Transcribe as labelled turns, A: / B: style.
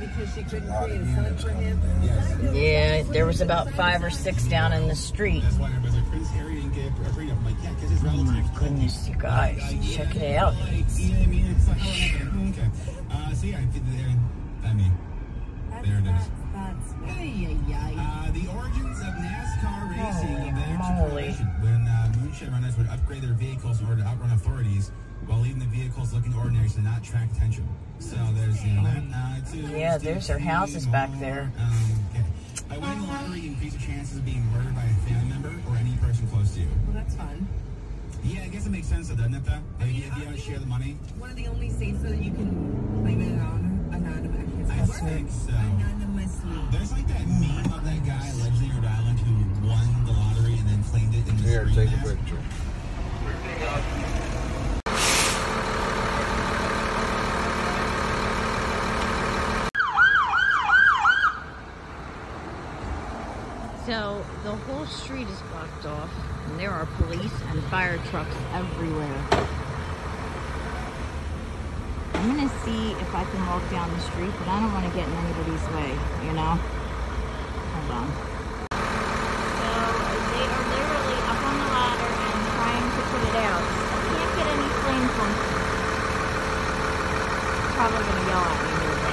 A: Because she couldn't create a son for him. Yeah, there was about five or six
B: down in the street.
C: That's why everybody's like, Prince Harry didn't get a prenup. I'm like, yeah, because his Oh my goodness, you guys, check it out. Like, you know what I mean? It's like, oh, okay. Uh, so yeah, I did there. I mean,
A: there it is. That's, ay, ay, ay.
C: Uh, the origins of NASCAR racing Holy moly. When uh, moonshine runners would upgrade their vehicles in order to outrun authorities while leaving the vehicles looking ordinary to not attract attention. So there's, you know, that. Uh, two, Yeah, there's their houses back there. Um, okay. By winning the lottery, you increase your chances of being murdered by a family member or any person close to you.
A: Well, that's fun.
C: Yeah, I guess it makes sense, though, doesn't it, though? The idea if you want to share the money?
A: One of the only states that you can claim it anon- anonymous. I think
C: so.
A: Anonymously.
C: There's like that meme of that guy allegedly in Rhode Island who won the lottery and then claimed it in the Here, screen take a mask.
D: picture.
E: So the whole street is blocked off, and there are police and fire trucks everywhere. I'm gonna see if I can walk down the street, but I don't wanna get in anybody's way, you know? Hold on. So they are literally up on the ladder and trying to put it out. I can't get any flames from Probably gonna yell at me.